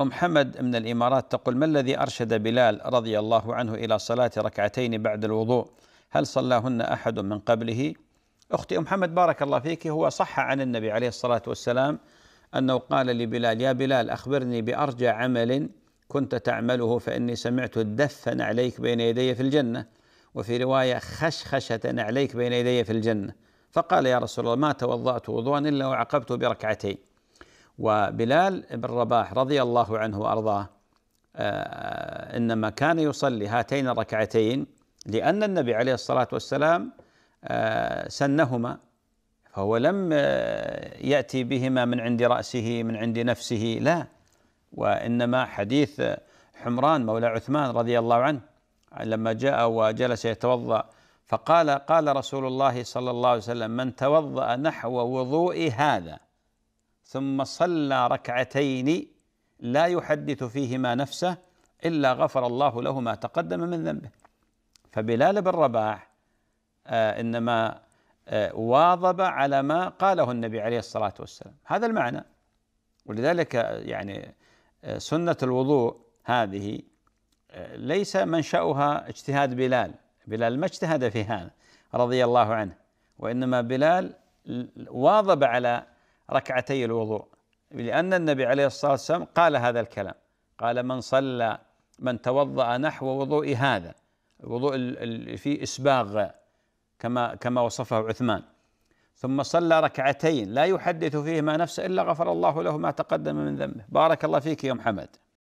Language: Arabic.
أم حمد من الإمارات تقول ما الذي أرشد بلال رضي الله عنه إلى صلاة ركعتين بعد الوضوء؟ هل صلاهن أحد من قبله؟ أختي أم حمد بارك الله فيك هو صح عن النبي عليه الصلاة والسلام أنه قال لبلال يا بلال أخبرني بأرجى عمل كنت تعمله فإني سمعت دفا عليك بين يدي في الجنة وفي رواية خشخشة عليك بين يدي في الجنة فقال يا رسول الله ما توضأت وضوءا إلا وعقبت بركعتين وبلال بن رباح رضي الله عنه وأرضاه آه، إنما كان يصلي هاتين الركعتين لأن النبي عليه الصلاة والسلام آه، سنهما فهو لم آه، يأتي بهما من عند رأسه من عند نفسه لا وإنما حديث حمران مولى عثمان رضي الله عنه لما جاء وجلس يتوضأ فقال قال رسول الله صلى الله عليه وسلم من توضأ نحو وضوء هذا ثم صلى ركعتين لا يحدث فيهما نفسه إلا غفر الله له ما تقدم من ذنبه. فبلال بن رباح آه إنما آه واظب على ما قاله النبي عليه الصلاة والسلام. هذا المعنى. ولذلك يعني آه سنة الوضوء هذه ليس منشأها اجتهاد بلال. بلال ما اجتهد في هذا رضي الله عنه. وإنما بلال واظب على ركعتي الوضوء. لأن النبي عليه الصلاة والسلام قال هذا الكلام. قال من صلى من توضأ نحو وضوء هذا الوضوء في إسباغ كما كما وصفه عثمان. ثم صلى ركعتين لا يحدث فيهما نفسه إلا غفر الله له ما تقدم من ذنبه. بارك الله فيك يا محمد.